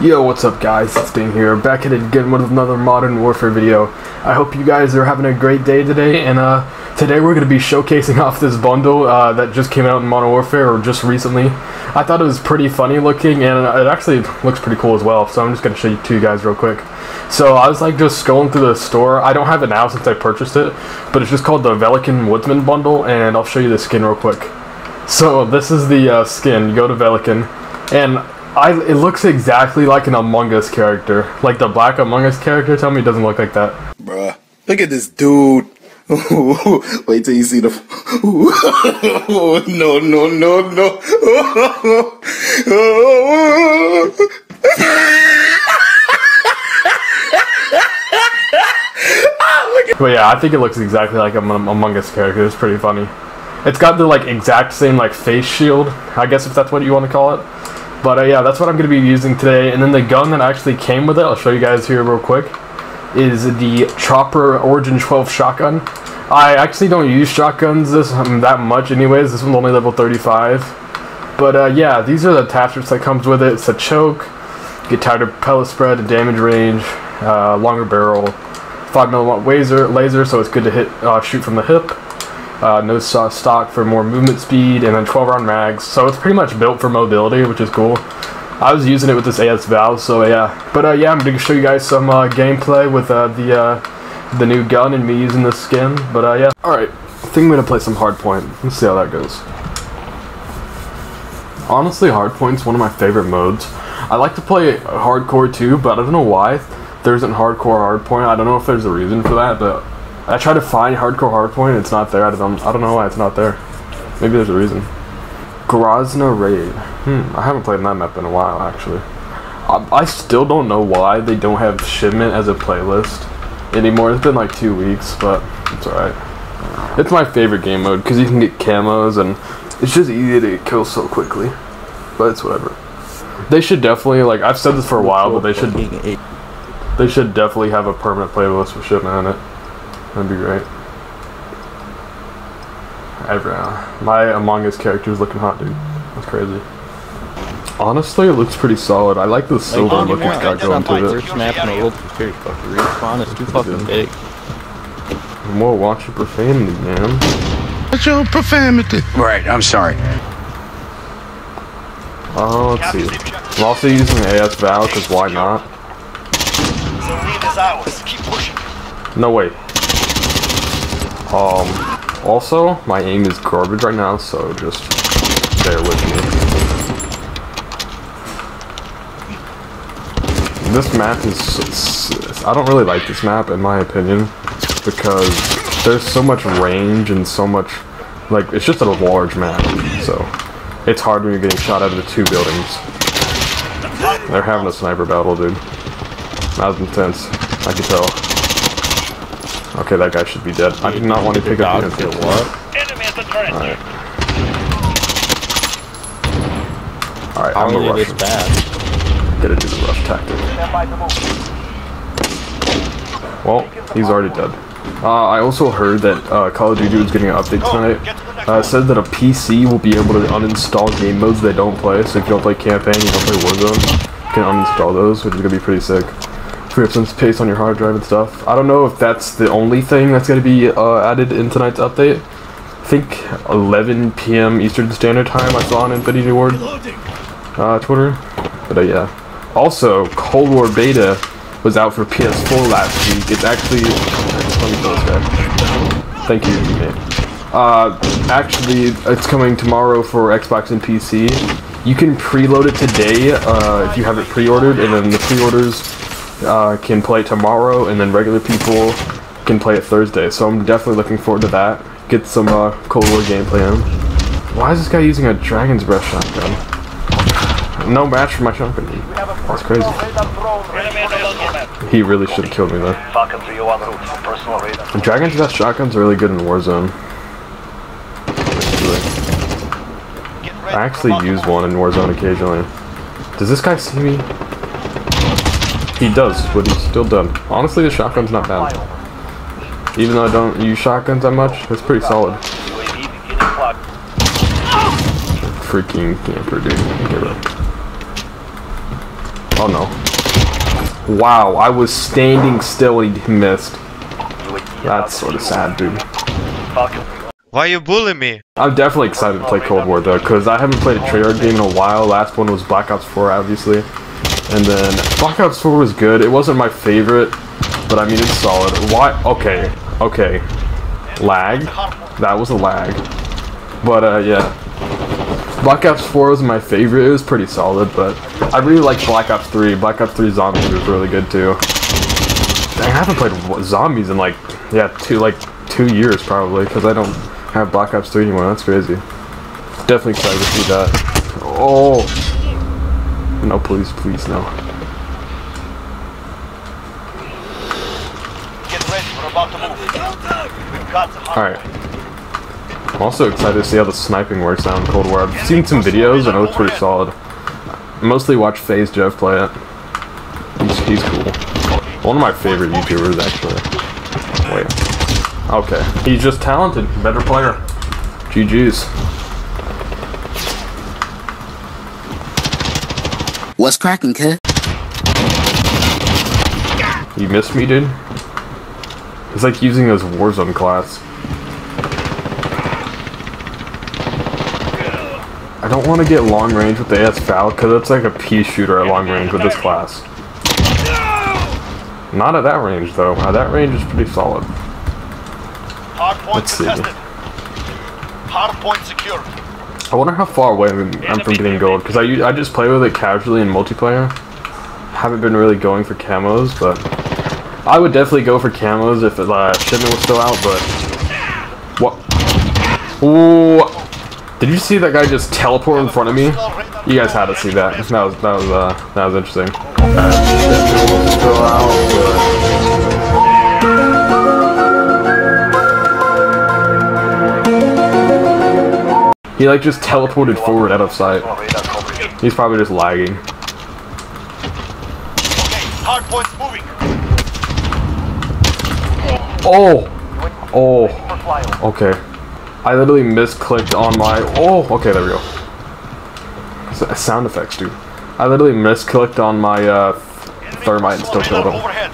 Yo, what's up guys? It's Ding here, back at it again with another Modern Warfare video. I hope you guys are having a great day today, and uh, today we're going to be showcasing off this bundle uh, that just came out in Modern Warfare, or just recently. I thought it was pretty funny looking, and it actually looks pretty cool as well, so I'm just going to show you to you guys real quick. So I was like just scrolling through the store, I don't have it now since I purchased it, but it's just called the Velikan Woodsman bundle, and I'll show you the skin real quick. So this is the uh, skin, you go to Velikan, and I, it looks exactly like an Among Us character. Like the black Among Us character. Tell me it doesn't look like that. Bruh. Look at this dude. Wait till you see the. no, no, no, no. but yeah, I think it looks exactly like an Among Us character. It's pretty funny. It's got the like exact same like face shield. I guess if that's what you want to call it. But uh, yeah, that's what I'm going to be using today. And then the gun that actually came with it, I'll show you guys here real quick, is the Chopper Origin 12 shotgun. I actually don't use shotguns this um, that much anyways. This one's only level 35. But uh, yeah, these are the attachments that comes with it. It's a choke, get tighter pellet spread, damage range, uh, longer barrel, 5mm laser, laser, so it's good to hit uh, shoot from the hip uh, no stock for more movement speed, and then 12 round mags. So it's pretty much built for mobility, which is cool. I was using it with this AS Val, so yeah. But uh, yeah, I'm going to show you guys some uh, gameplay with uh, the uh, the new gun and me using the skin. But uh, yeah. Alright, I think I'm going to play some hardpoint. Let's see how that goes. Honestly, hardpoint's one of my favorite modes. I like to play hardcore too, but I don't know why there isn't hardcore hardpoint. I don't know if there's a reason for that, but I try to find hardcore hardpoint, it's not there. I don't, I don't know why it's not there. Maybe there's a reason. Grazna Raid. Hmm, I haven't played that map in a while, actually. I, I still don't know why they don't have Shipment as a playlist anymore. It's been like two weeks, but it's alright. It's my favorite game mode because you can get camos and it's just easy to kill so quickly. But it's whatever. They should definitely like I've said this for a while, but they should they should definitely have a permanent playlist with Shipment on it. That'd be great. Ever, uh, my Among Us character is looking hot, dude. That's crazy. Honestly, it looks pretty solid. I like the silver like, look it's got going to it. First map in the world fucking respawn is too fucking big. Whoa, watch your profanity, man. Watch your profanity. Right, I'm sorry. Oh, let's see. I'm also using AS Val, because why not? No, wait. Um, also, my aim is garbage right now, so just bear with me. This map is... I don't really like this map, in my opinion, because there's so much range and so much... Like, it's just a large map, so it's hard when you're getting shot out of the two buildings. They're having a sniper battle, dude. That was intense. I can tell. Okay, that guy should be dead. I did not want to pick up the infantry. What? Alright. Alright, I'm gonna rush him. Gotta do the rush tactic. Well, he's already dead. Uh, I also heard that uh, Call of Duty is getting an update tonight. Uh, said that a PC will be able to uninstall game modes they don't play. So if you don't play campaign, you don't play Warzone, you can uninstall those, which is gonna be pretty sick free up some space on your hard drive and stuff. I don't know if that's the only thing that's going to be uh, added in tonight's update. I think 11 p.m. Eastern Standard Time I saw on Infinity Ward uh, Twitter. But uh, yeah. Also, Cold War Beta was out for PS4 last week. It's actually... Let me this guy. Thank you, Uh, actually, it's coming tomorrow for Xbox and PC. You can preload it today uh, if you have it pre-ordered, and then the pre-orders uh, can play tomorrow, and then regular people can play it Thursday. So I'm definitely looking forward to that. Get some uh, Cold War gameplay in. Why is this guy using a Dragon's Breath shotgun? No match for my shotgun. That's crazy. He really should have killed me though. Dragon's Breath shotguns are really good in Warzone. I actually use one in Warzone occasionally. Does this guy see me? He does, but he's still done. Honestly, the shotgun's not bad. Even though I don't use shotguns that much, it's pretty solid. Freaking camper, dude. Oh no. Wow, I was standing still and he missed. That's sort of sad, dude. Why you bullying me? I'm definitely excited to play Cold War though, because I haven't played a Treyarch game in a while. Last one was Black Ops 4, obviously. And then Black Ops 4 was good. It wasn't my favorite, but I mean, it's solid. Why? Okay, okay. Lag? That was a lag. But, uh, yeah. Black Ops 4 was my favorite. It was pretty solid, but I really like Black Ops 3. Black Ops 3 Zombies was really good too. Dang, I haven't played zombies in like, yeah, two, like, two years probably, because I don't have Black Ops 3 anymore. That's crazy. Definitely excited to see that. Oh! No, please, please, no. Get ready, we're about to move. We've got hard Alright. I'm also excited to see how the sniping works out in Cold War. I've seen some videos and it looks pretty solid. Mostly watch FaZe Jev play it. He's, he's cool. One of my favorite YouTubers, actually. Wait. Okay. He's just talented. Better player. GG's. What's cracking, kid? You missed me, dude? It's like using his Warzone class. I don't want to get long range with the AS Val because it's like a pea shooter at long range with this class. Not at that range though. At that range is pretty solid. Hard point Let's see. Hard point secured. I wonder how far away I'm I'm from getting gold because I, I just play with it casually in multiplayer. Haven't been really going for camos, but I would definitely go for camos if the uh, shipment was still out. But what? Ooh! Did you see that guy just teleport in front of me? You guys had to see that. That was that was uh, that was interesting. He like just teleported forward out of sight. He's probably just lagging. Oh! Oh, okay. I literally misclicked on my. Oh, okay, there we go. S- sound effects, dude. I literally misclicked on my uh, thermite and still killed him. Overhead.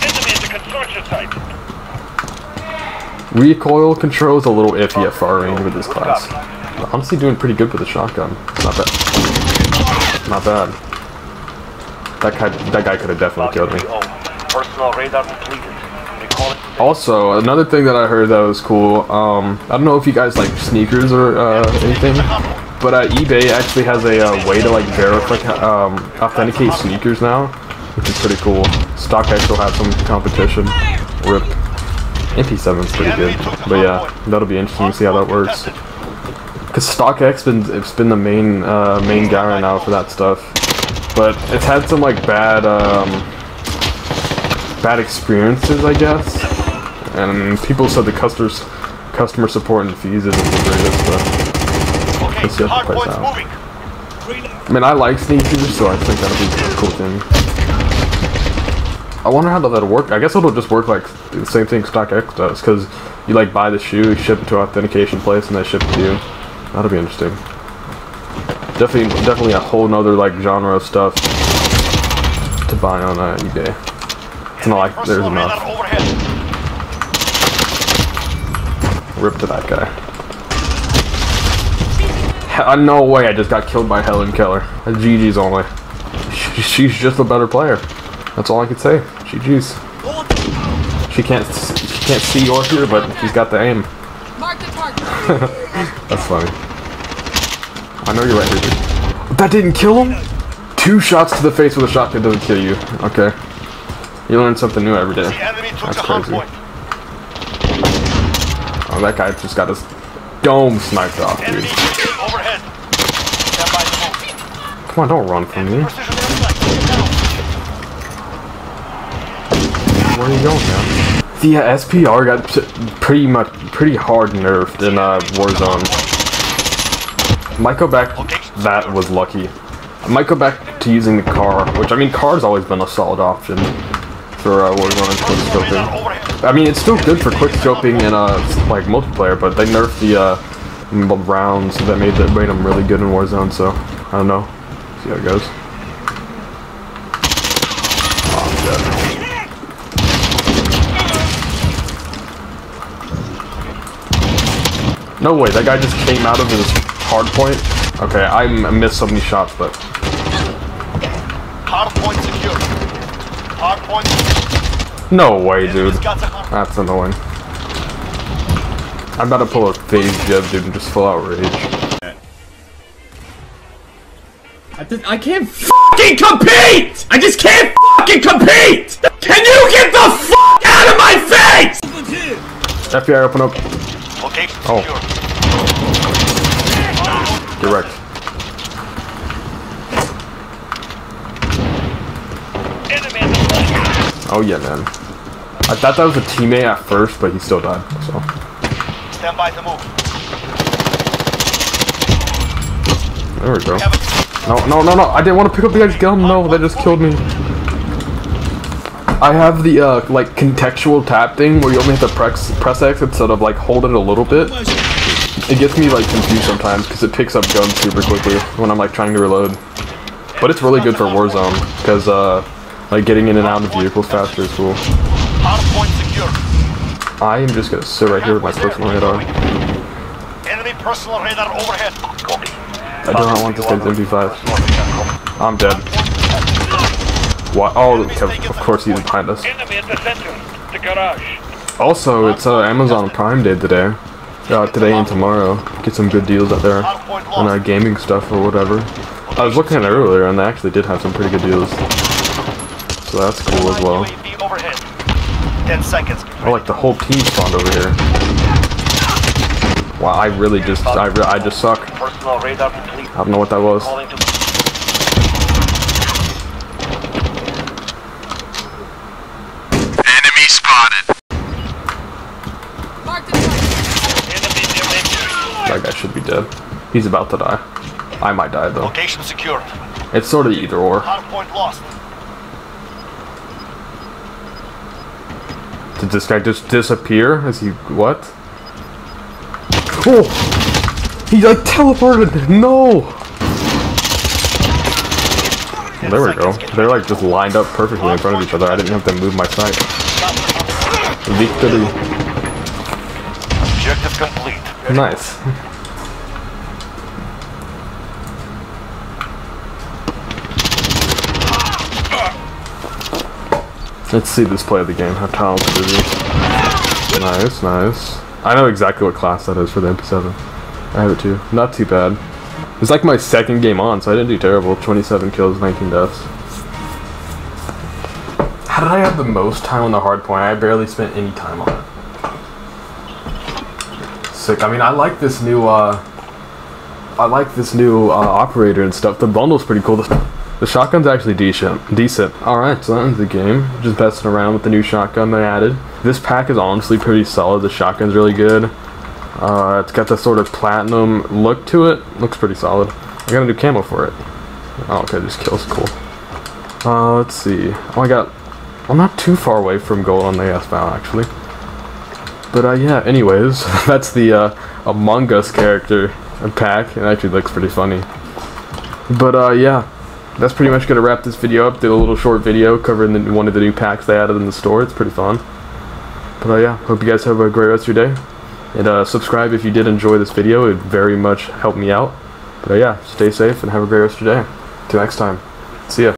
Enemy at the construction site. Recoil control is a little iffy at far range with this class. Honestly, doing pretty good with the shotgun. Not bad. Not bad. That guy, that guy could have definitely killed me. Personal radar completed. Recall it. Also, another thing that I heard that was cool, um, I don't know if you guys like sneakers or uh, anything, but uh, eBay actually has a uh, way to like verify, um, authenticate sneakers now, which is pretty cool. StockX will have some competition. Rip. MP7's pretty good, but yeah, that'll be interesting to see how that works. Cause StockX been it's been the main uh, main guy right now for that stuff, but it's had some like bad um, bad experiences, I guess. And people said the customers, customer support and fees isn't the greatest, but Okay, Let's see how hard it plays point's out. moving. I mean, I like sneakers, so I think that'll be a cool thing. I wonder how that'll work. I guess it'll just work like the same thing StockX does, because you like buy the shoe, ship it to an authentication place, and they ship it to you. That'll be interesting. Definitely, definitely a whole nother like genre of stuff to buy on uh, eBay. It's not like there's enough. Rip to that guy. Uh, no way I just got killed by Helen Keller. GG's only. She's just a better player. That's all I could say. GG's. She can't she can't see or hear, but she's got the aim. Mark the target. That's funny. I know you're right here. dude. That didn't kill him? Two shots to the face with a shotgun doesn't kill you. Okay. You learn something new every day. The enemy took That's the hard crazy. point. Oh, that guy just got his dome sniped off, dude. Enemy UAV overhead. Stand by to move. Come on, don't run from me. Where are you going, uh, SPR got pretty much pretty hard nerfed in uh, Warzone. Might go back. That was lucky. I might go back to using the car, which I mean, car's always been a solid option for uh, Warzone and quick scoping. I mean, it's still good for quick scoping and uh, like multiplayer, but they nerfed the uh, rounds that made that made them really good in Warzone. So I don't know. See how it goes. No way, that guy just came out of his hard point. Okay, I missed so many shots, but Hard point secure. Hard point. no way, dude. Enemy's got the hard That's annoying. I'm about to pull a FaZe Jev, dude, and just full out rage. I, just, I can't fucking compete! I just can't fucking compete! Can you get the fuck out of my face? FBI, open up. Location Oh. secure. Direct. Enemy at the flank. Oh yeah, man. I thought that was a teammate at first, but he still died. So Stand by to move. there we go. No, no, no, no! I didn't want to pick up the guy's gun. No, they just killed me. I have the uh, like contextual tap thing where you only have to press press X instead of like hold it a little bit. It gets me like confused sometimes because it picks up guns super quickly when I'm like trying to reload. But it's really good for Warzone because uh, like getting in and out of vehicles faster is cool. Hard point secure. I am just gonna sit right here with my personal radar. Enemy personal radar overhead. I do not want this guy's MP5. I'm dead. What? Oh, of course he's behind us. Enemy at the center. The garage. Also, it's uh, Amazon Prime Day today. Uh, today and tomorrow. Get some good deals out there on uh, gaming stuff or whatever. I was looking at it earlier and they actually did have some pretty good deals. So that's cool as well. UAV overhead. Ten seconds. Oh, like the whole team spawned over here. Wow, I really just, I, re- I just suck. Personal radar complete. I don't know what that was. Calling to. Enemy spotted. Enemy near entry. That guy should be dead. He's about to die. I might die though. Location secured. It's sort of either or. Hard point lost. Did this guy just disappear? Is he what? Oh! He like teleported! No! There we go. They're like just lined up perfectly in front of each other. I didn't have to move my sight. Victory. Objective complete. Nice. Let's see this play of the game. How talented is he? Nice, nice. I know exactly what class that is for the MP7. I have it too. Not too bad. It's like my second game on, so I didn't do terrible. 27 kills, 19 deaths. How did I have the most time on the hard point? I barely spent any time on it. Sick. I mean, I like this new, uh... I like this new, uh, operator and stuff. The bundle's pretty cool. The, the shotgun's actually decent. Decent. Alright, so that ends the game. Just messing around with the new shotgun they added. This pack is honestly pretty solid. The shotgun's really good. Uh, it's got the sort of platinum look to it. Looks pretty solid. I got a new camo for it. Oh, okay, just kills. Cool. Uh, let's see. Oh, I got... I'm not too far away from gold on the AS Val, actually. But, uh, yeah, anyways, that's the, uh, Among Us character pack. It actually looks pretty funny. But, uh, yeah. That's pretty much gonna wrap this video up. Did a little short video covering the, one of the new packs they added in the store. It's pretty fun. But, uh, yeah, hope you guys have a great rest of your day. And, uh, subscribe if you did enjoy this video. It very much helped me out. But, uh, yeah, stay safe and have a great rest of your day. Till next time. See ya.